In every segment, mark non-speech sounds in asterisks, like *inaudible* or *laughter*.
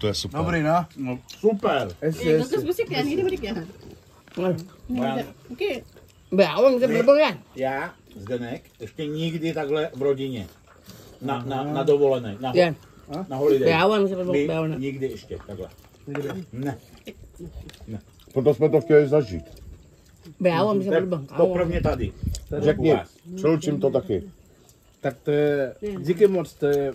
To je super. Dobrý, no. No, super. Ještě, Eh, ještě. Ini balik ya? Moja- Okey. Bawang saya berbang kan? Já, Zdenek, ještě nikdy takhle v rodině. Na, na, na dovolené, na, Kan. na holiday. Berbang My bawang. nikdy ještě takhle. Ne, Proto jsme to chtěli zažít. Bawang saya tak berbang. poprvé tady. Řekni, přelučím to taky. Tak to je, díky moc, to je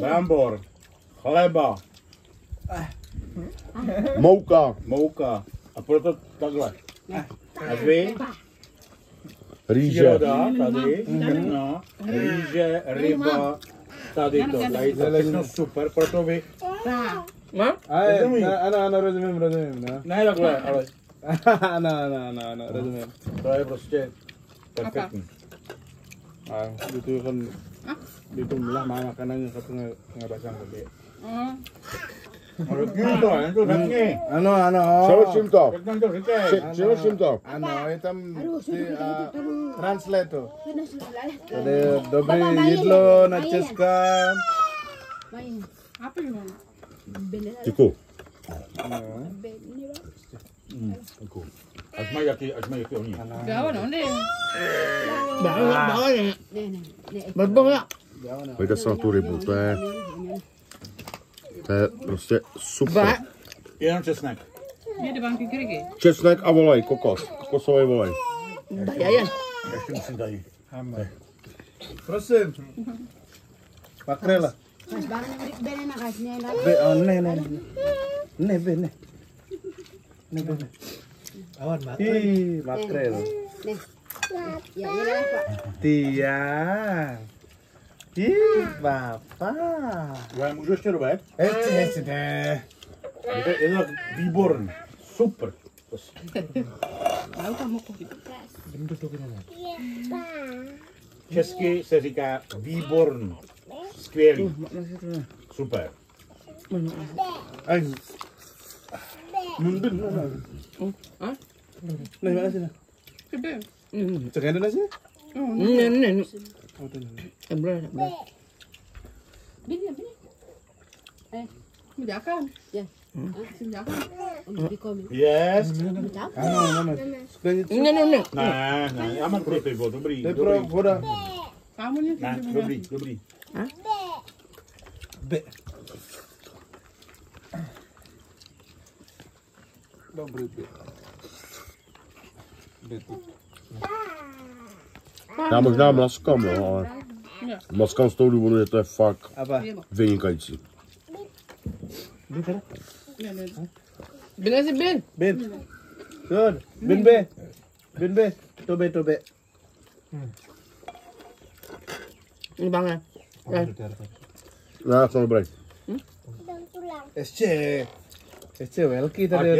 brambor, chleba, Mouka, mouka. A proto takhle. A vy, rýže. příroda tady, no, rýže, ryba, tady to, tady to, všechno super, proto vy, no, ano, ano, rozumím, rozumím, no. ne takhle, ale *laughs* ano, ano, ano, rozumím. to je prostě perfektní. Ah, itu kan dito mula mah makanannya satu katong nga gede. gabi. Hmm. Ano ano? Sarot simto. Sarot simto. Ano, itam kan si ah, translate. అదే డబ్బి ఇంట్లో నచ్చేసుక తికో cukup. Ať mají jaký, ať mají jaký oni. On ni. Bawang, bawang. Ni ni. Ni. Berbang tak? Pojďte se na tu rybu, to je, to je prostě super. Jenom česnek. Česnek a volej, kokos. Kokosový volej. Ještě musím tady. Prosím. Makrela. Ne, ne, ne. Ne, ne. Ne, ne. Awan makrel. Ih, makrel. Ni. Ya, ya pak. Tia. Ih, bapak. Já můžu ještě dobet? Ještě, ještě, ne. Je to, je to výborný. Super. Kamu kok. Česky se říká výborný. Skvělý. Super. Nundun. ah, Nah, mana sih? Gede. Cek ada nih nih nih, Ember, ember. Bini, bini. Eh, menjakan. Ya. Menjakan. Yes. Menjakan. Nen, nen, nen. Nah, nah, aman perut ibu tuh beri. Kamu nih. Nah, beri, beri. Hah? Добрий ти. Де ти? Daar maar komen. hoor. Maar kan het echt vak. Winkantje. Binnen Ben bin. Bin. ben. Bin be. to be. Tobe tobe. Ini bang ಹೆಚ್ಚು ವೆಲ್ಕಿ ಇದ್ದಾರೆ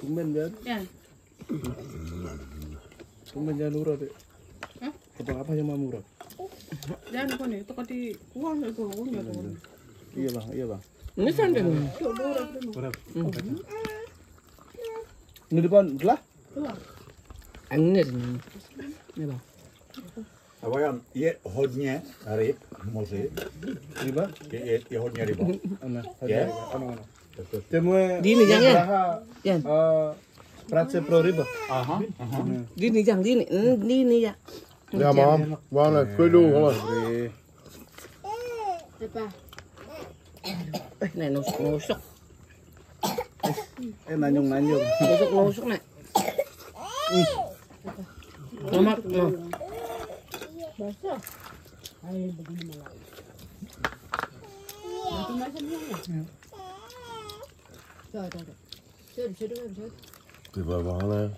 ತುಂಬ ತುಂಬ ಜಾಲು apa apa yang mau murah? Kau nih, tukar di uang kau. Iya bang, iya bang. Ini. Ini depan gelah? Angel. Nebo. A Bojan, je hodně ryb v moři. Ryba? Je, je, je hodně ryba. *laughs* Ano, hodně je? ryba. Ano, ano. To je moje Dini, drahá uh, práce pro ryba. Aha, aha. Dini, Jan, Dini, Dini, Jan. Já mám, mám ne, v klidu, hele. Dobrý. Này nó nó sốc. Em là nhung này nhung. Nó sốc nó sốc này. Ừ. No. Ay. Tuh, tuh, tuh. Ty vole, vále.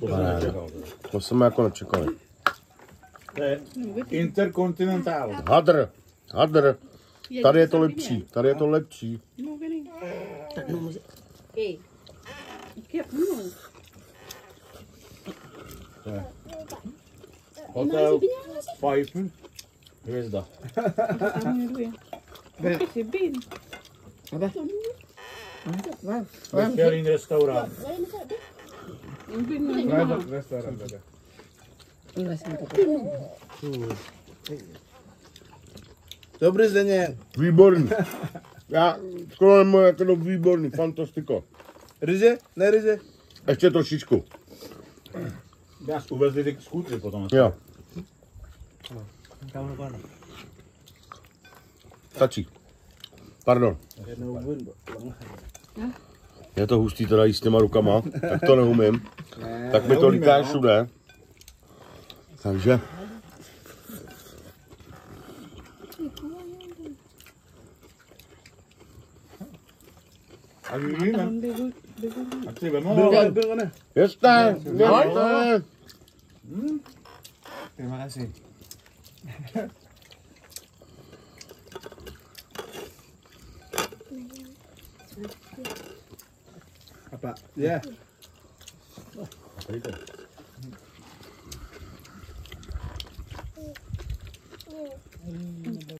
To jsem nečekal. To jsem jako nečekal. To je interkontinentál. Hadr, hadr. Tady je to lepší, tady je to lepší. No. Tak no, může. Che- no. Hotel Pfeiffer. Hvězda. Apa? Wow. Michelin restaurant. Dobrý Zdeněk. Výborný. Já, skoro moje jako výborný, fantastiko. Ryže? Ne ryže? Ještě trošičku. Nás uvezli ty skutry potom. Jo, stačí. Pardon. Je to hustý teda jíst s těma rukama, tak to neumím. Tak mi to líká všude. Takže, A devo... A ty. Byl ne? jeste, Hmm. Terima kasih. Apa? Ya. Oh, apa itu? Hmm.